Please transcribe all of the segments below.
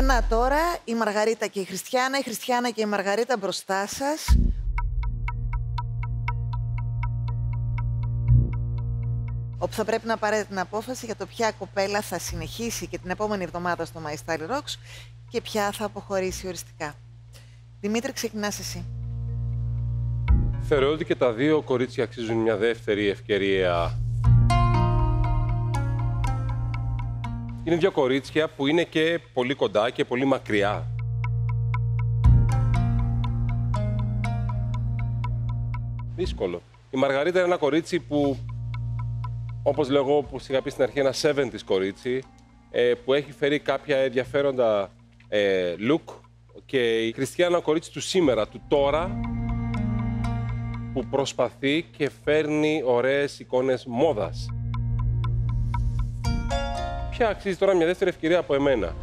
Και να τώρα η Μαργαρίτα και η Χριστιανά, η Χριστιανά και η Μαργαρίτα μπροστά σας. όπου θα πρέπει να πάρετε την απόφαση για το ποια κοπέλα θα συνεχίσει και την επόμενη εβδομάδα στο My Style Rocks και ποια θα αποχωρήσει οριστικά. Δημήτρη, ξεκινάς εσύ. Θεωρώ ότι και τα δύο κορίτσια αξίζουν μια δεύτερη ευκαιρία. Είναι δύο κορίτσια που είναι και πολύ κοντά και πολύ μακριά. Δύσκολο. Η Μαργαρίτα είναι ένα κορίτσι που, όπως λέω εγώ, που είχα πει στην αρχή, ένα 70's κορίτσι, ε, που έχει φέρει κάποια ενδιαφέροντα ε, look και η Χριστιανά ένα κορίτσι του σήμερα, του τώρα, που προσπαθεί και φέρνει ωραίες εικόνες μόδας. Ποια αξίζει τώρα μια δεύτερη ευκαιρία από εμένα;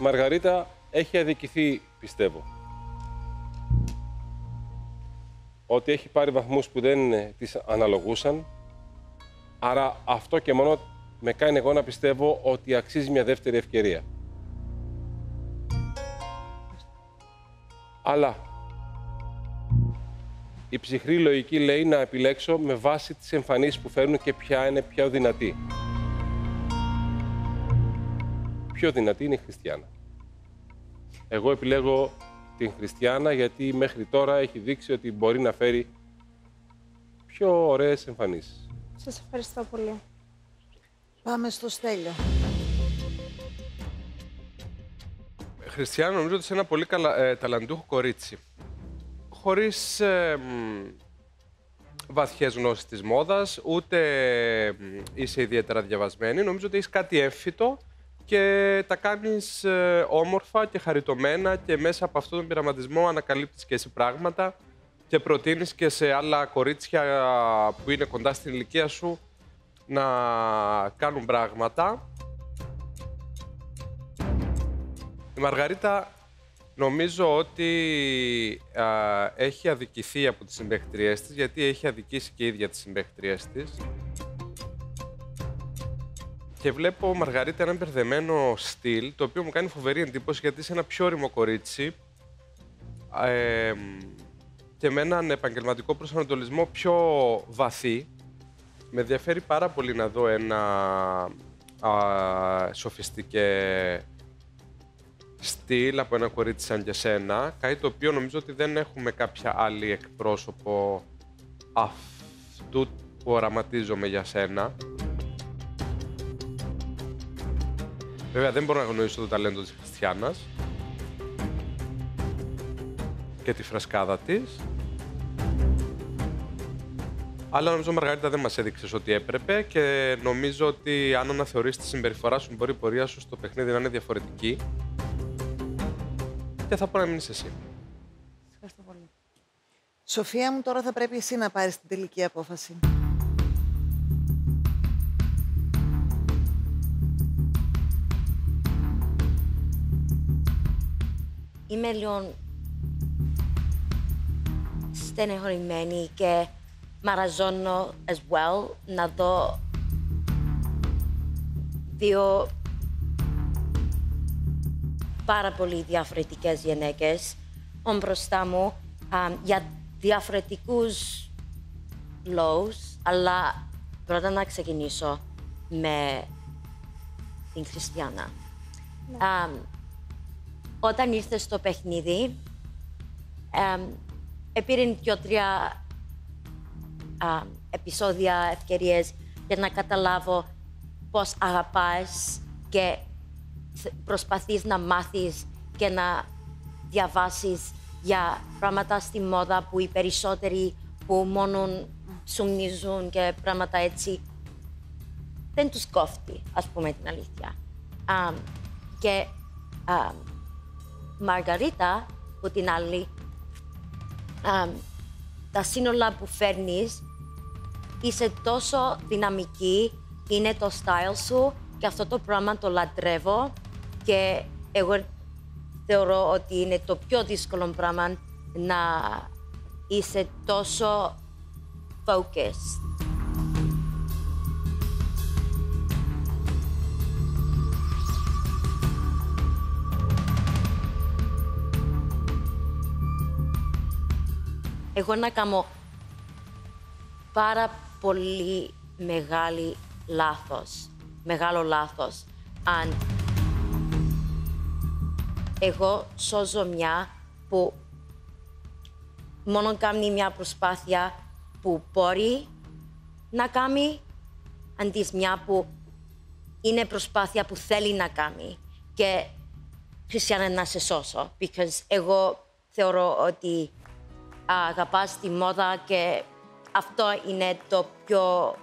Η Μαργαρίτα έχει αδικηθεί, πιστεύω. Ότι έχει πάρει βαθμούς που δεν της αναλογούσαν. Άρα αυτό και μόνο με κάνει εγώ να πιστεύω ότι αξίζει μια δεύτερη ευκαιρία. Αλλά η ψυχρή λογική λέει να επιλέξω με βάση τις εμφανίσεις που φέρνουν και ποια είναι πιο δυνατή. Πιο δυνατή είναι η Χριστιανά. Εγώ επιλέγω την Χριστιανά γιατί μέχρι τώρα έχει δείξει ότι μπορεί να φέρει πιο ωραίες εμφανίσεις. Σας ευχαριστώ πολύ. Πάμε στο Στέλιο. Χριστιανά νομίζω ότι είσαι ένα πολύ καλα, ε, ταλαντούχο κορίτσι. Χωρίς ε, βαθιές γνώσεις της μόδας, ούτε είσαι ιδιαίτερα διαβασμένη. Νομίζω ότι έχεις κάτι έμφυτο και τα κάνεις ε, όμορφα και χαριτωμένα και μέσα από αυτόν τον πειραματισμό ανακαλύπτεις και εσύ πράγματα και προτείνεις και σε άλλα κορίτσια που είναι κοντά στην ηλικία σου να κάνουν πράγματα. Η Μαργαρίτα νομίζω ότι έχει αδικηθεί από τις συμπαίχτριές της, γιατί έχει αδικήσει και η ίδια τις συμπαίχτριές της. Και βλέπω Μαργαρίτα ένα μπερδεμένο στυλ, το οποίο μου κάνει φοβερή εντύπωση, γιατί είσαι ένα πιο όριμο κορίτσι ε, και με έναν επαγγελματικό προσανατολισμό πιο βαθύ. Με ενδιαφέρει πάρα πολύ να δω ένα α, σοφιστικέ στυλ από ένα κορίτσι σαν και σένα, κάτι το οποίο νομίζω ότι δεν έχουμε κάποια άλλη εκπρόσωπο αυτού που οραματίζομαι για σένα. Βέβαια, δεν μπορώ να γνωρίσω το ταλέντο της Χριστιανάς και τη φρασκάδα της. Αλλά νομίζω, Μαργαρίτα, δεν μας έδειξες ότι έπρεπε και νομίζω ότι αν αναθεωρήσεις τη συμπεριφορά σου, μπορεί η πορεία σου στο παιχνίδι να είναι διαφορετική και θα πω να μείνεις εσύ. Ευχαριστώ πολύ. Σοφία μου, τώρα θα πρέπει εσύ να πάρεις την τελική απόφαση. Είμαι λίγο στενεχωρημένη και μαραζώνω as well να δω δύο πάρα πολύ διαφορετικές γυναίκες μπροστά μου για διαφορετικούς λόγους, αλλά πρώτα να ξεκινήσω με την Χριστιανά. Ναι. όταν ήρθες στο παιχνίδι, επήρε δύο-τρία επεισόδια, ευκαιρίες για να καταλάβω πώς αγαπάς και προσπαθείς να μάθεις και να διαβάσεις για πράγματα στη μόδα που οι περισσότεροι που μόνο σουμνίζουν και πράγματα έτσι δεν τους κόφτει, ας πούμε την αλήθεια. και α, Μαργαρίτα, που την άλλη, τα σύνολα που φέρνεις είσαι τόσο δυναμική, είναι το style σου και αυτό το πράγμα το λατρεύω και εγώ θεωρώ ότι είναι το πιο δύσκολο πράγμα να είσαι τόσο focused. Εγώ να κάνω πάρα πολύ μεγάλη λάθος, μεγάλο λάθος, αν εγώ σώζω μια που μόνο κάνει μια προσπάθεια που μπορεί να κάνει, αντί μια που είναι προσπάθεια που θέλει να κάνει. Και Χριστιανά να σε σώσω, because εγώ θεωρώ ότι αγαπάς τη μόδα και αυτό είναι το πιο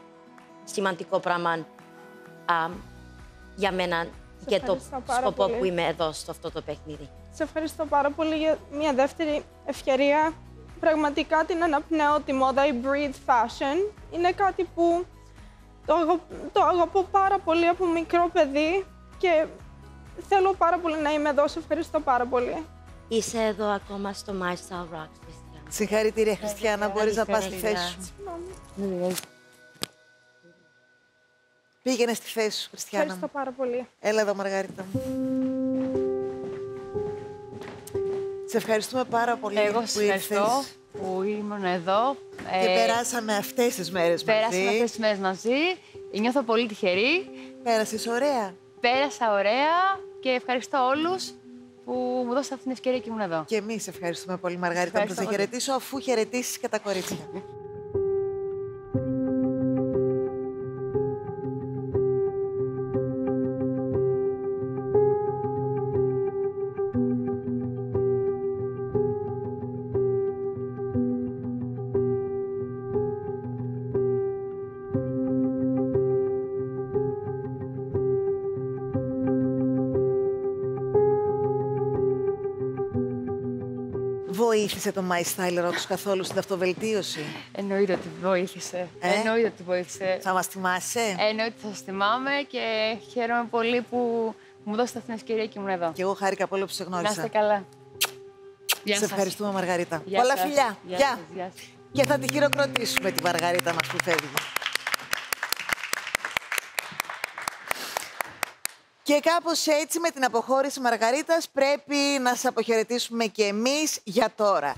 σημαντικό πράγμα α, για μένα και το ευχαριστώ πάρα σκοπό πολύ. που είμαι εδώ στο αυτό το παιχνίδι. Σε ευχαριστώ πάρα πολύ για μια δεύτερη ευκαιρία. Πραγματικά την αναπνέω τη μόδα, η Breathe Fashion. Είναι κάτι που το, αγα- το αγαπώ πάρα πολύ από μικρό παιδί και θέλω πάρα πολύ να είμαι εδώ. Σε ευχαριστώ πάρα πολύ. Είσαι εδώ ακόμα στο My Style Rocks, Χριστιανά. Συγχαρητήρια, Χριστιανά. Μπορείς να πας στη Καλησπέρα. θέση σου. Συγγνώμη. Πήγαινε στη θέση σου, Χριστιανά. Ευχαριστώ μου. πάρα πολύ. Έλα εδώ, Μαργαρίτα μου. Σε ευχαριστούμε πάρα πολύ Εγώ που σας ευχαριστώ ήρθες που ήμουν εδώ. και Ε, περάσαμε αυτές τις μέρες Πέρασαμε μαζί. αυτές τις μέρες μαζί. Νιώθω πολύ τυχερή. Πέρασες ωραία. Πέρασα ωραία και ευχαριστώ όλους που μου δώσατε αυτή την ευκαιρία και ήμουν εδώ. Και εμείς ευχαριστούμε πολύ, Μαργαρίτα, που θα σε Ευχαριστώ πολύ. χαιρετήσω αφού χαιρετήσεις και τα κορίτσια. Βοήθησε το My Style Rocks καθόλου στην αυτοβελτίωση; Εννοείται ότι βοήθησε. Ε; Εννοείται ότι βοήθησε. Θα μας θυμάσαι; Εννοείται ότι θα σας θυμάμαι και χαίρομαι πολύ που μου δώσατε αυτή την ευκαιρία και ήμουν εδώ. Και εγώ χάρηκα πολύ που σε Να είστε γνώρισα. καλά. Γεια Σε σας. ευχαριστούμε, Μαργαρίτα. Γεια Πολλά σας. φιλιά. Γεια Γεια. σας, γεια σας. Και θα τη χειροκροτήσουμε τη Μαργαρίτα μας που φεύγει. Και κάπως έτσι με την αποχώρηση Μαργαρίτας πρέπει να σε αποχαιρετήσουμε και εμείς για τώρα.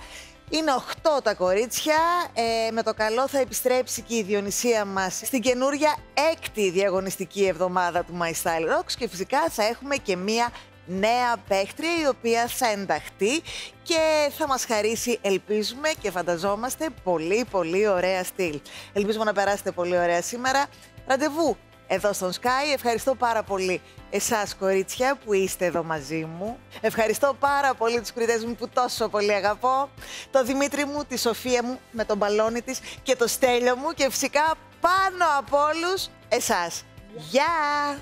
Είναι 8 τα κορίτσια. Ε, με το καλό θα επιστρέψει και η Διονυσία μας στην καινούρια έκτη διαγωνιστική εβδομάδα του My Style Rocks και φυσικά θα έχουμε και μία νέα παίχτρια η οποία θα ενταχθεί και θα μας χαρίσει, ελπίζουμε και φανταζόμαστε, πολύ πολύ ωραία στυλ. Ελπίζουμε να περάσετε πολύ ωραία σήμερα. Ραντεβού εδώ στον Sky. Ευχαριστώ πάρα πολύ εσάς κορίτσια που είστε εδώ μαζί μου. Ευχαριστώ πάρα πολύ τους κριτές μου που τόσο πολύ αγαπώ. Το Δημήτρη μου, τη Σοφία μου με τον μπαλόνι της και το Στέλιο μου και φυσικά πάνω από όλους εσάς. Γεια!